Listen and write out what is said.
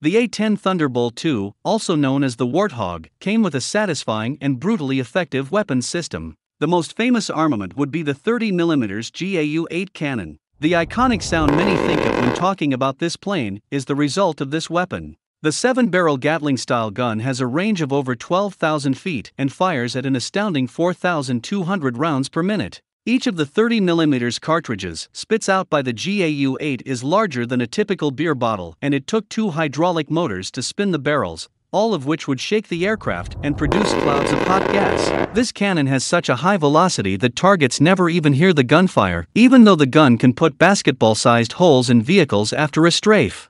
The A-10 Thunderbolt II, also known as the Warthog, came with a satisfying and brutally effective weapons system. The most famous armament would be the 30mm GAU-8 cannon. The iconic sound many think of when talking about this plane is the result of this weapon. The 7-barrel Gatling-style gun has a range of over 12,000 feet and fires at an astounding 4,200 rounds per minute. Each of the 30mm cartridges spits out by the GAU-8 is larger than a typical beer bottle and it took two hydraulic motors to spin the barrels, all of which would shake the aircraft and produce clouds of hot gas. This cannon has such a high velocity that targets never even hear the gunfire, even though the gun can put basketball sized holes in vehicles after a strafe.